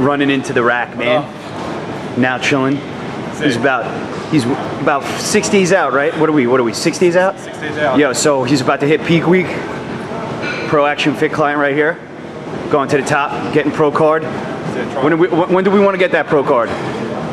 running into the rack, man. Oh. Now chilling. He's about he's about six days out, right? What are we? What are we? Six days out? Six days out. Yo, so he's about to hit peak week. Pro Action Fit client right here. Going to the top, getting pro card. When do we when do we want to get that pro card?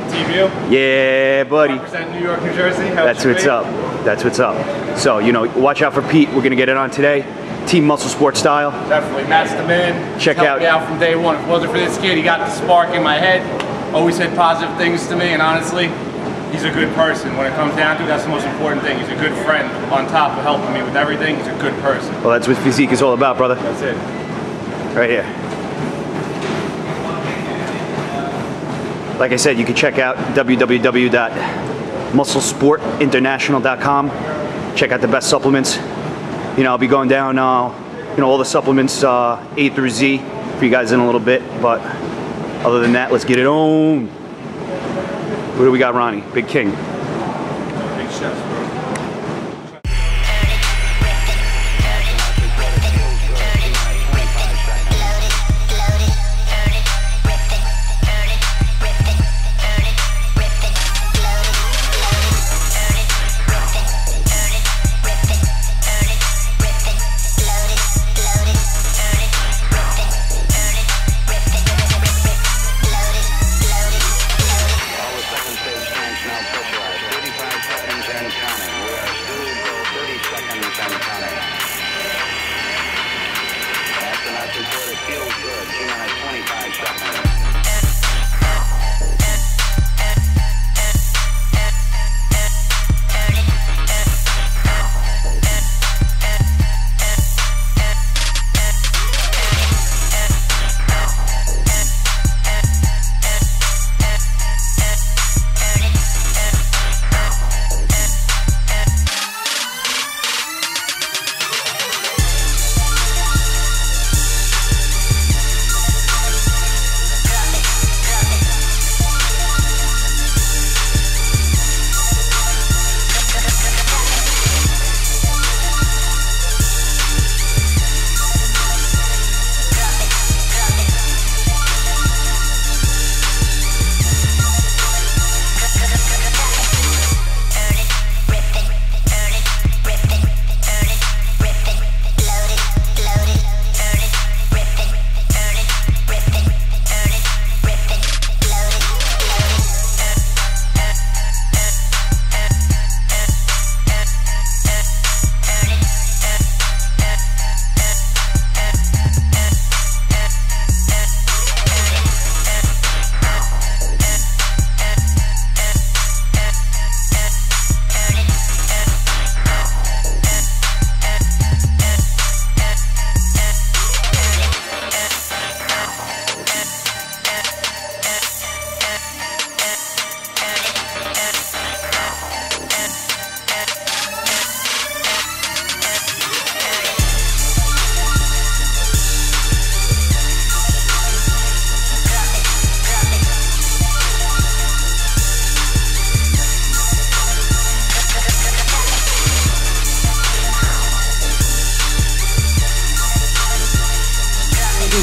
TVU. Yeah, buddy. New York, New Jersey. That's what's up. That's what's up. So, you know, watch out for Pete. We're gonna get it on today. Team Muscle Sport style. Definitely, Matt's the man. Check out- me out from day one. If it wasn't for this kid, he got the spark in my head. Always said positive things to me, and honestly, He's a good person. When it comes down to it, that's the most important thing. He's a good friend. On top of helping me with everything, he's a good person. Well, that's what physique is all about, brother. That's it. Right here. Like I said, you can check out www.musclesportinternational.com. Check out the best supplements. You know, I'll be going down, uh, you know, all the supplements uh, A through Z for you guys in a little bit. But other than that, let's get it on. What do we got, Ronnie? Big King. Big chefs,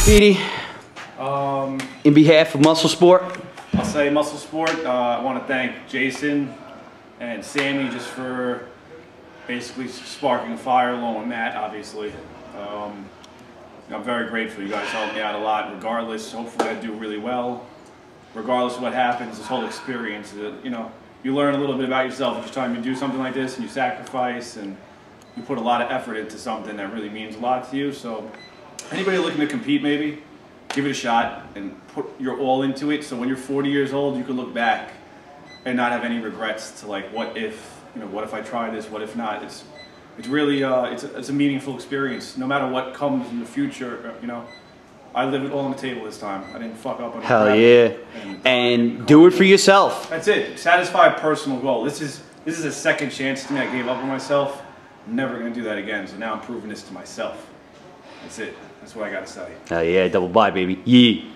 Petey, Um, in behalf of Muscle Sport, I'll say Muscle Sport. Uh, I want to thank Jason and Sammy just for basically sparking a fire along with Matt, obviously. Um, I'm very grateful. You guys helped me out a lot. Regardless, hopefully I do really well. Regardless of what happens, this whole experience, uh, you know, you learn a little bit about yourself each time you do something like this, and you sacrifice and you put a lot of effort into something that really means a lot to you. So, anybody looking to compete, maybe give it a shot and put your all into it. So when you're 40 years old, you can look back and not have any regrets to like, what if, you know, what if I try this? What if not? It's, it's really, uh, it's, a, it's a meaningful experience. No matter what comes in the future, uh, you know, I live it all on the table this time. I didn't fuck up on hell yeah. And- And do it for yourself. That's it. Satisfy a personal goal. This is this is a second chance to me. I gave up on myself. I'm never gonna do that again. So now I'm proving this to myself. That's it. That's what I gotta say. Hell yeah, double bye, baby. Yeah.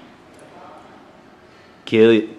Kill it.